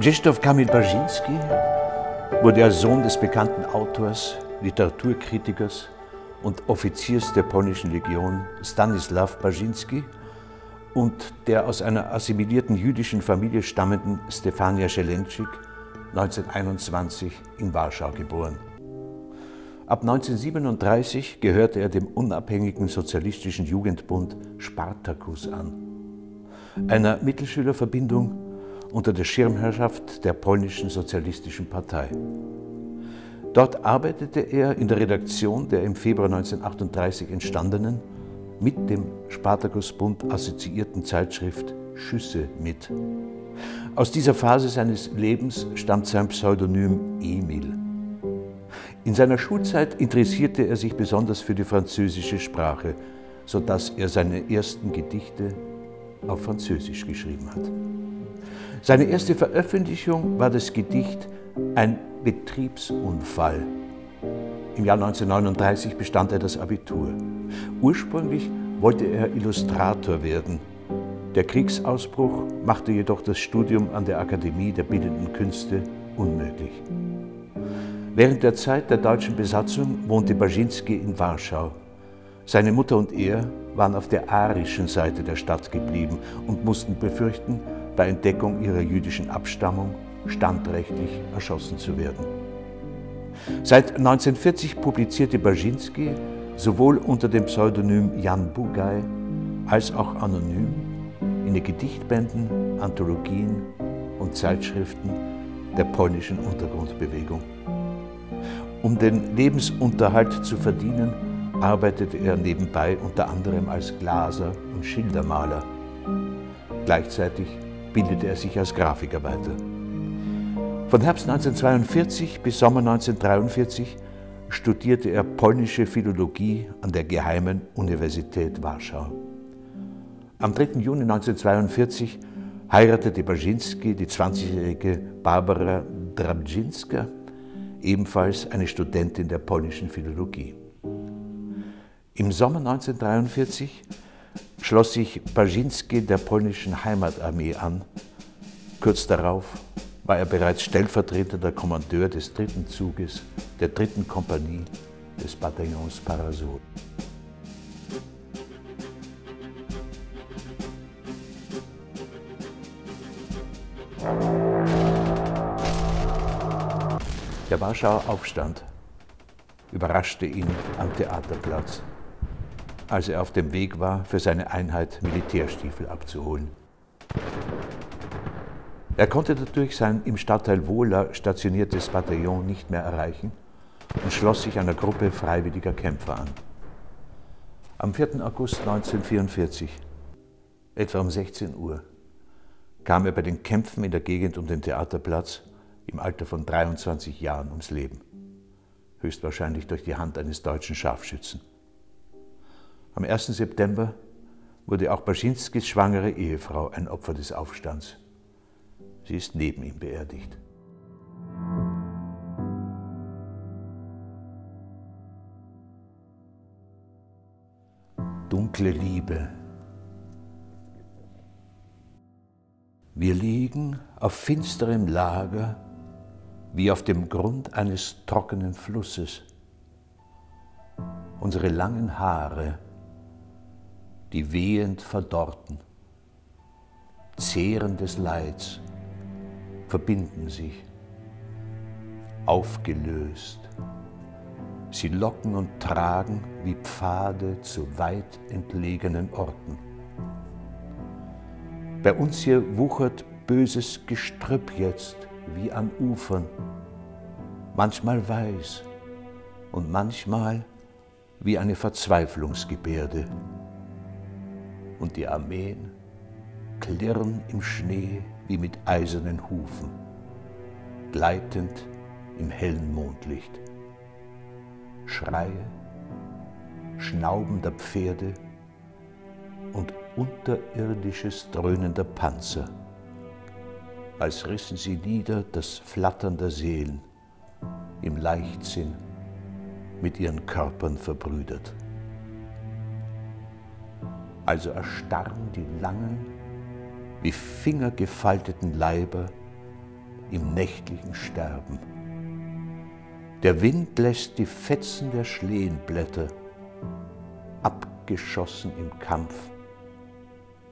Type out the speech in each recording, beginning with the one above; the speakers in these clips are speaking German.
Krzysztof Kamil Baczynski wurde als Sohn des bekannten Autors, Literaturkritikers und Offiziers der polnischen Legion Stanislaw Baczynski und der aus einer assimilierten jüdischen Familie stammenden Stefania Schelenczyk 1921 in Warschau geboren. Ab 1937 gehörte er dem unabhängigen sozialistischen Jugendbund Spartacus an, einer Mittelschülerverbindung unter der Schirmherrschaft der polnischen Sozialistischen Partei. Dort arbeitete er in der Redaktion der im Februar 1938 entstandenen, mit dem Spartakusbund assoziierten Zeitschrift Schüsse mit. Aus dieser Phase seines Lebens stammt sein Pseudonym Emil. In seiner Schulzeit interessierte er sich besonders für die französische Sprache, sodass er seine ersten Gedichte auf Französisch geschrieben hat. Seine erste Veröffentlichung war das Gedicht Ein Betriebsunfall. Im Jahr 1939 bestand er das Abitur. Ursprünglich wollte er Illustrator werden. Der Kriegsausbruch machte jedoch das Studium an der Akademie der Bildenden Künste unmöglich. Während der Zeit der deutschen Besatzung wohnte Baczynski in Warschau. Seine Mutter und er waren auf der arischen Seite der Stadt geblieben und mussten befürchten, bei Entdeckung ihrer jüdischen Abstammung standrechtlich erschossen zu werden. Seit 1940 publizierte Baczynski sowohl unter dem Pseudonym Jan Bugaj als auch anonym in den Gedichtbänden, Anthologien und Zeitschriften der polnischen Untergrundbewegung. Um den Lebensunterhalt zu verdienen, arbeitete er nebenbei unter anderem als Glaser und Schildermaler. Gleichzeitig bildete er sich als Grafiker weiter. Von Herbst 1942 bis Sommer 1943 studierte er polnische Philologie an der Geheimen Universität Warschau. Am 3. Juni 1942 heiratete Baczynski die 20-jährige Barbara Drabczynska, ebenfalls eine Studentin der polnischen Philologie. Im Sommer 1943 schloss sich Baczynski der polnischen Heimatarmee an. Kurz darauf war er bereits stellvertretender Kommandeur des dritten Zuges der dritten Kompanie des Bataillons Parasol. Der Warschauer Aufstand überraschte ihn am Theaterplatz, als er auf dem Weg war, für seine Einheit Militärstiefel abzuholen. Er konnte dadurch sein im Stadtteil Wohler stationiertes Bataillon nicht mehr erreichen und schloss sich einer Gruppe freiwilliger Kämpfer an. Am 4. August 1944, etwa um 16 Uhr, kam er bei den Kämpfen in der Gegend um den Theaterplatz im Alter von 23 Jahren ums Leben, höchstwahrscheinlich durch die Hand eines deutschen Scharfschützen. Am 1. September wurde auch Baczynskis schwangere Ehefrau ein Opfer des Aufstands. Sie ist neben ihm beerdigt. Dunkle Liebe. Wir liegen auf finsterem Lager wie auf dem Grund eines trockenen Flusses. Unsere langen Haare, die wehend verdorrten, zehren des Leids, verbinden sich, aufgelöst. Sie locken und tragen wie Pfade zu weit entlegenen Orten. Bei uns hier wuchert böses Gestrüpp jetzt wie an Ufern, manchmal weiß und manchmal wie eine Verzweiflungsgebärde. Und die Armeen klirren im Schnee wie mit eisernen Hufen, gleitend im hellen Mondlicht. Schreie, schnaubender Pferde und unterirdisches Dröhnen der Panzer, als rissen sie nieder das Flattern der Seelen, im Leichtsinn mit ihren Körpern verbrüdert. Also erstarren die langen, wie Finger gefalteten Leiber im nächtlichen Sterben. Der Wind lässt die Fetzen der Schlehenblätter, abgeschossen im Kampf,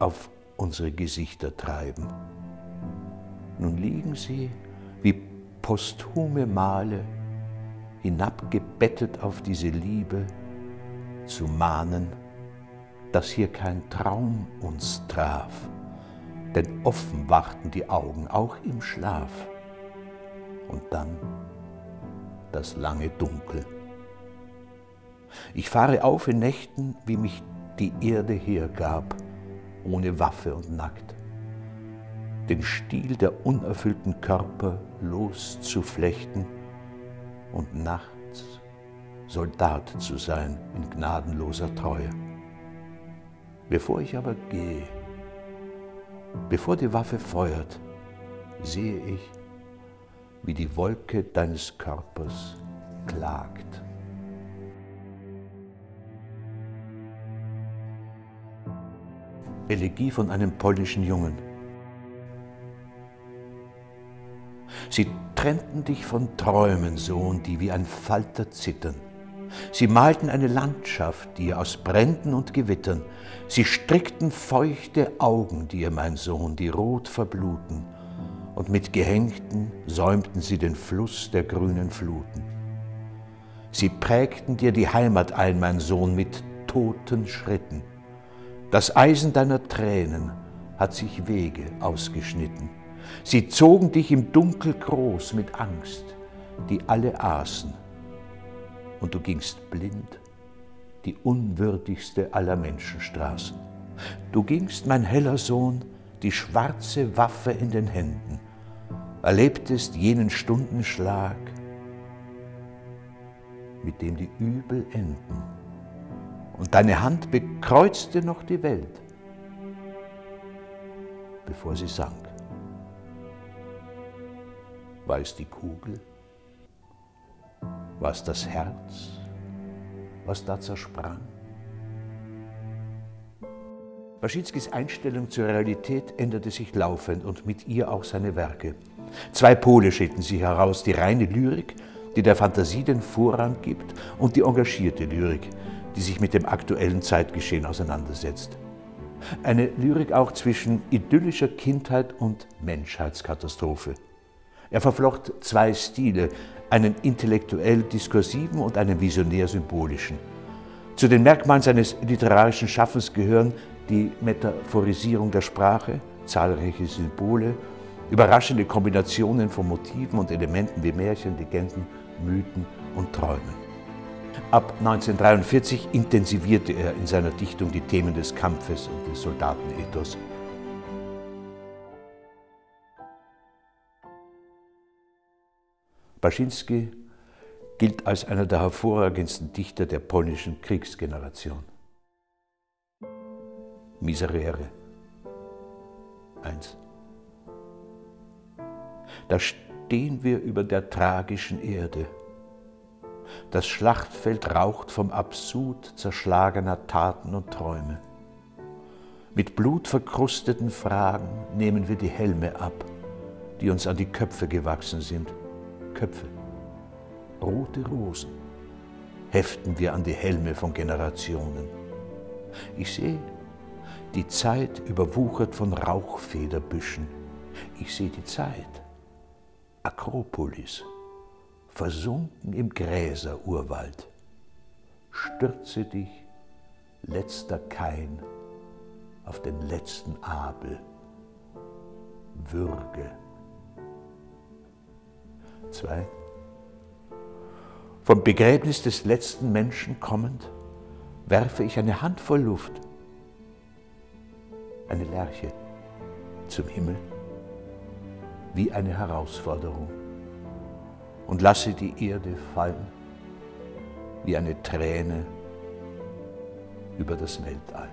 auf unsere Gesichter treiben. Nun liegen sie wie posthume Male hinabgebettet auf diese Liebe, zu mahnen, dass hier kein Traum uns traf, denn offen wachten die Augen auch im Schlaf. Und dann das lange Dunkel. Ich fahre auf in Nächten, wie mich die Erde hergab, ohne Waffe und nackt, den Stiel der unerfüllten Körper loszuflechten und nachts Soldat zu sein in gnadenloser Treue. Bevor ich aber gehe, bevor die Waffe feuert, sehe ich, wie die Wolke deines Körpers klagt. Elegie von einem polnischen Jungen. Sie trennten dich von Träumen, Sohn, die wie ein Falter zittern. Sie malten eine Landschaft dir aus Bränden und Gewittern. Sie strickten feuchte Augen dir, mein Sohn, die rot verbluten. Und mit Gehängten säumten sie den Fluss der grünen Fluten. Sie prägten dir die Heimat ein, mein Sohn, mit toten Schritten. Das Eisen deiner Tränen hat sich Wege ausgeschnitten. Sie zogen dich im Dunkel groß mit Angst, die alle aßen und du gingst blind die unwürdigste aller Menschenstraßen. Du gingst, mein heller Sohn, die schwarze Waffe in den Händen, erlebtest jenen Stundenschlag, mit dem die Übel enden, und deine Hand bekreuzte noch die Welt, bevor sie sank. War es die Kugel? War es das Herz, was da zersprang? Waschinskis Einstellung zur Realität änderte sich laufend und mit ihr auch seine Werke. Zwei Pole schälten sich heraus, die reine Lyrik, die der Fantasie den Vorrang gibt, und die engagierte Lyrik, die sich mit dem aktuellen Zeitgeschehen auseinandersetzt. Eine Lyrik auch zwischen idyllischer Kindheit und Menschheitskatastrophe. Er verflocht zwei Stile, einen intellektuell diskursiven und einen visionär symbolischen. Zu den Merkmalen seines literarischen Schaffens gehören die Metaphorisierung der Sprache, zahlreiche Symbole, überraschende Kombinationen von Motiven und Elementen wie Märchen, Legenden, Mythen und Träumen. Ab 1943 intensivierte er in seiner Dichtung die Themen des Kampfes und des Soldatenethos. Baczynski gilt als einer der hervorragendsten Dichter der polnischen Kriegsgeneration. Miserere 1. Da stehen wir über der tragischen Erde. Das Schlachtfeld raucht vom Absud zerschlagener Taten und Träume. Mit blutverkrusteten Fragen nehmen wir die Helme ab, die uns an die Köpfe gewachsen sind Köpfe, rote Rosen, heften wir an die Helme von Generationen. Ich sehe die Zeit überwuchert von Rauchfederbüschen. Ich sehe die Zeit, Akropolis, versunken im Gräserurwald. Stürze dich, letzter Kain, auf den letzten Abel. Würge. 2. Vom Begräbnis des letzten Menschen kommend, werfe ich eine Handvoll Luft, eine Lerche, zum Himmel, wie eine Herausforderung und lasse die Erde fallen, wie eine Träne über das Weltall.